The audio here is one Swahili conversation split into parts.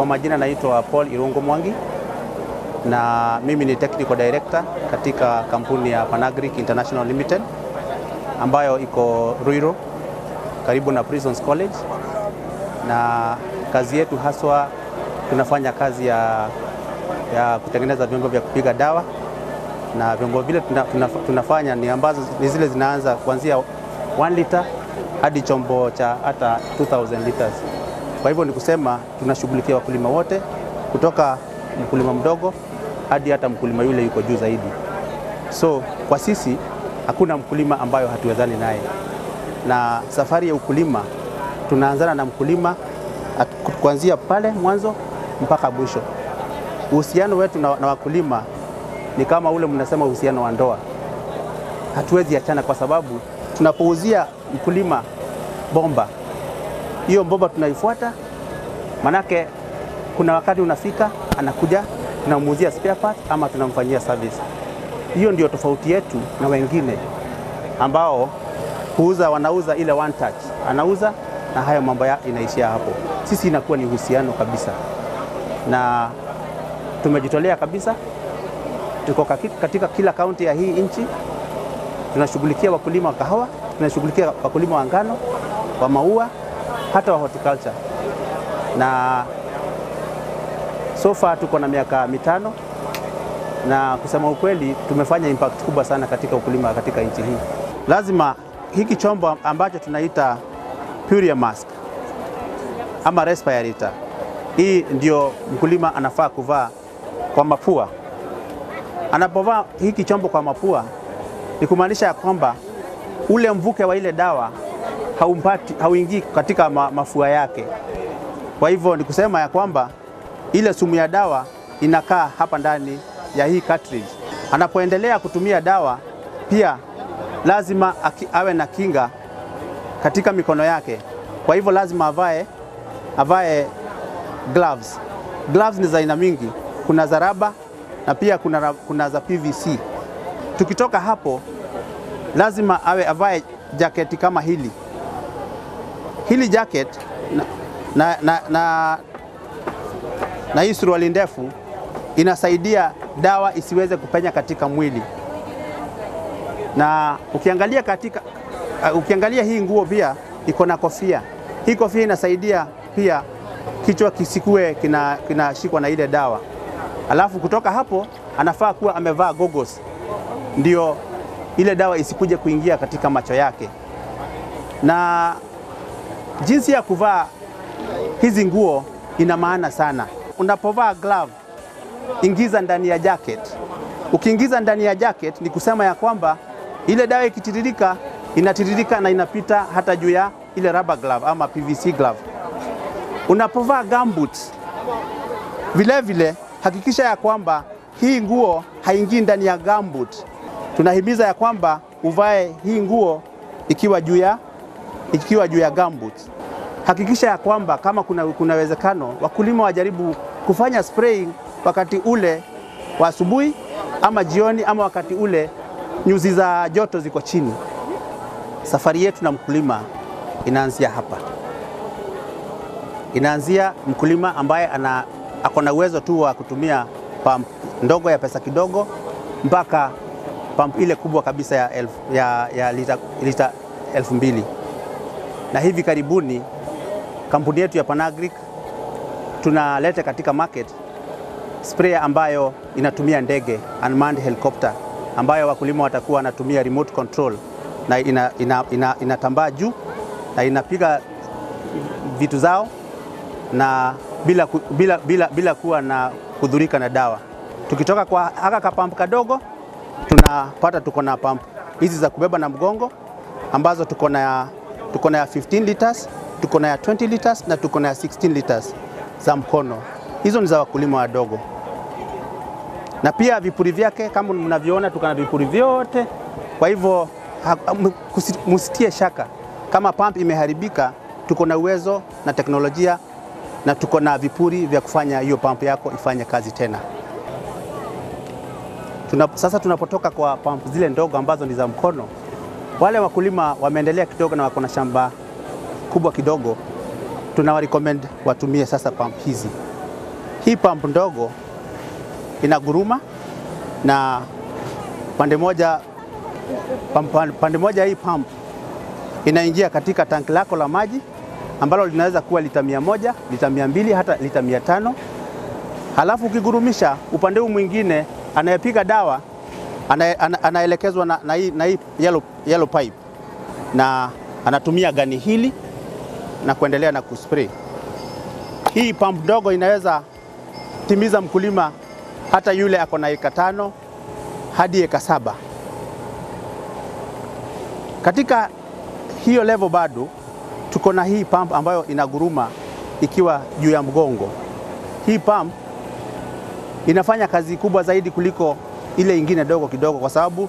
Kwa majina naitwa Paul irungu Mwangi na mimi ni technical director katika kampuni ya Panagric International Limited ambayo iko Ruiro karibu na Prisons College, na kazi yetu haswa tunafanya kazi ya, ya kutengeneza vyombo vya kupiga dawa na vyombo vile tuna, tuna, tunafanya ni ambazo ni zile zinaanza kuanzia 1 liter hadi chombo cha hata 2000 liters. Kwa hivyo ni kusema tunashughulikia wakulima wote kutoka mkulima mdogo hadi hata mkulima yule yuko juu zaidi. So kwa sisi hakuna mkulima ambayo hatuwezani naye, na safari ya ukulima tunaanzana na mkulima kuanzia pale mwanzo mpaka mwisho. Uhusiano wetu na, na wakulima ni kama ule mnasema uhusiano wa ndoa, hatuwezi achana, kwa sababu tunapouzia mkulima bomba, hiyo bomba tunaifuata, manake kuna wakati unafika anakuja tunamuuzia spare part ama tunamfanyia service. Hiyo ndio tofauti yetu na wengine ambao huuza, wanauza ile one touch, anauza na hayo mambo ya inaishia hapo. Sisi inakuwa ni uhusiano kabisa, na tumejitolea kabisa. Tuko katika kila kaunti ya hii nchi, tunashughulikia wakulima wa kahawa, tunashughulikia wakulima wa ngano, wa maua, hata wa horticulture na so far tuko na miaka mitano na kusema ukweli tumefanya impact kubwa sana katika ukulima katika nchi hii. Lazima hiki chombo ambacho tunaita Puria mask ama respirator, hii ndio mkulima anafaa kuvaa kwa mapua. Anapovaa hiki chombo kwa mapua, ni kumaanisha ya kwamba ule mvuke wa ile dawa haumpati, hauingii katika ma, mafua yake. Kwa hivyo ni kusema ya kwamba ile sumu ya dawa inakaa hapa ndani ya hii cartridge. Anapoendelea kutumia dawa, pia lazima aki, awe na kinga katika mikono yake. Kwa hivyo lazima avae, avae gloves. Gloves ni za aina mingi, kuna za raba na pia kuna, kuna za PVC. Tukitoka hapo, lazima awe avae jaketi kama hili hili jacket na, na, na, na na hii suruali ndefu inasaidia dawa isiweze kupenya katika mwili. Na ukiangalia katika uh, ukiangalia hii nguo pia iko na kofia. Hii kofia inasaidia pia kichwa kisikue kinashikwa kina na ile dawa. Alafu kutoka hapo anafaa kuwa amevaa goggles, ndio ile dawa isikuje kuingia katika macho yake. Na jinsi ya kuvaa hizi nguo ina maana sana. Unapovaa glove, ingiza ndani ya jacket. Ukiingiza ndani ya jacket ni kusema ya kwamba ile dawa ikitiririka, inatiririka na inapita hata juu ya ile rubber glove ama PVC glove. Unapovaa gumboots, vile vile hakikisha ya kwamba hii nguo haingii ndani ya gumboot. Tunahimiza ya kwamba uvae hii nguo ikiwa juu ya ikiwa juu ya gambut, Hakikisha ya kwamba kama kuna, kuna uwezekano wakulima wajaribu kufanya spraying wakati ule wa asubuhi ama jioni ama wakati ule nyuzi za joto ziko chini. Safari yetu na mkulima inaanzia hapa, inaanzia mkulima ambaye ana ako na uwezo tu wa kutumia pump ndogo ya pesa kidogo mpaka pump ile kubwa kabisa ya, elf, ya, ya lita, lita elfu mbili na hivi karibuni kampuni yetu ya Panagric tunaleta katika market sprayer ambayo inatumia ndege unmanned helicopter, ambayo wakulima watakuwa wanatumia remote control na inatambaa ina, ina, ina juu na inapiga vitu zao na bila, bila, bila, bila kuwa na kudhurika na dawa. Tukitoka kwa haka kapampu kadogo, tunapata tuko na pampu hizi za kubeba na mgongo ambazo tuko na tuko na ya 15 liters, tuko na ya 20 liters na tuko na ya 16 liters za mkono. Hizo ni za wakulima wadogo, na pia vipuri vyake kama mnavyoona, tuko na vipuri vyote. Kwa hivyo msitie shaka kama pump imeharibika, tuko na uwezo na teknolojia na tuko na vipuri vya kufanya hiyo pump yako ifanye kazi tena. Tuna, sasa tunapotoka kwa pump zile ndogo ambazo ni za mkono, wale wakulima wameendelea kidogo na wako na shamba kubwa kidogo, tunawarecommend watumie sasa pump hizi hii pump ndogo inaguruma na pande moja, pande moja hii pump inaingia katika tanki lako la maji ambalo linaweza kuwa lita mia moja, lita mia mbili, hata lita mia tano. Halafu ukigurumisha upande huu mwingine, anayepiga dawa anaelekezwa na, na hii, na hii yellow, yellow pipe na anatumia gani hili na kuendelea na kuspray. Hii pump ndogo inaweza timiza mkulima hata yule ako na eka tano hadi eka saba. Katika hiyo level bado tuko na hii pump ambayo inaguruma ikiwa juu ya mgongo. Hii pump inafanya kazi kubwa zaidi kuliko ile ingine dogo kidogo, kwa sababu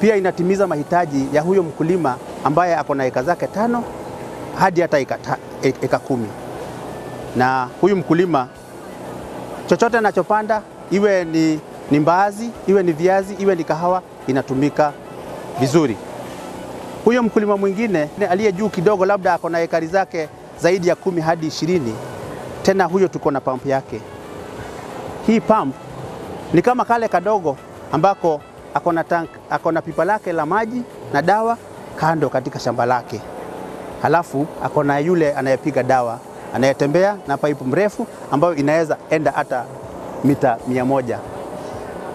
pia inatimiza mahitaji ya huyo mkulima ambaye ako na eka zake tano hadi hata eka, eka kumi. Na huyu mkulima chochote anachopanda iwe ni, ni mbaazi iwe ni viazi iwe ni kahawa inatumika vizuri. Huyo mkulima mwingine aliye juu kidogo, labda ako na ekari zake zaidi ya kumi hadi ishirini, tena huyo tuko na pump yake. Hii pump ni kama kale kadogo ambako ako na tank, ako na pipa lake la maji na dawa kando katika shamba lake, halafu ako na yule anayepiga dawa anayetembea na paipu mrefu ambayo inaweza enda hata mita mia moja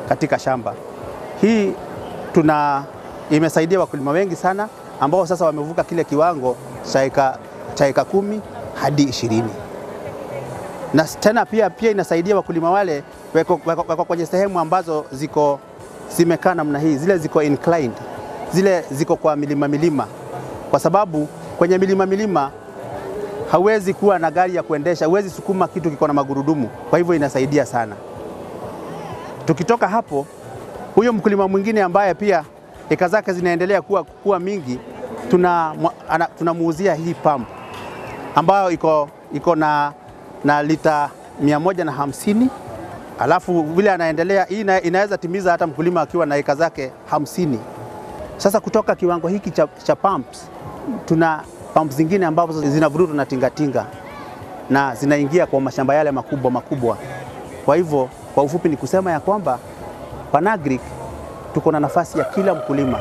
katika shamba. Hii tuna imesaidia wakulima wengi sana ambao sasa wamevuka kile kiwango cha eka kumi hadi ishirini, na tena pia, pia inasaidia wakulima wale weko kwenye sehemu ambazo ziko zimekaa namna hii, zile ziko inclined, zile ziko kwa milima milima, kwa sababu kwenye milima milima hauwezi kuwa na gari ya kuendesha, huwezi sukuma kitu kiko na magurudumu. Kwa hivyo inasaidia sana. Tukitoka hapo, huyo mkulima mwingine ambaye pia eka zake zinaendelea kuwa, kuwa mingi, tunamuuzia tuna hii pump ambayo iko, iko na, na lita mia moja na hamsini alafu vile anaendelea hii inaweza timiza hata mkulima akiwa na eka zake hamsini. Sasa kutoka kiwango hiki cha, cha pumps tuna pump zingine ambazo zinavurutwa na tingatinga na zinaingia kwa mashamba yale makubwa makubwa. Kwa hivyo kwa ufupi ni kusema ya kwamba Panagric tuko na nafasi ya kila mkulima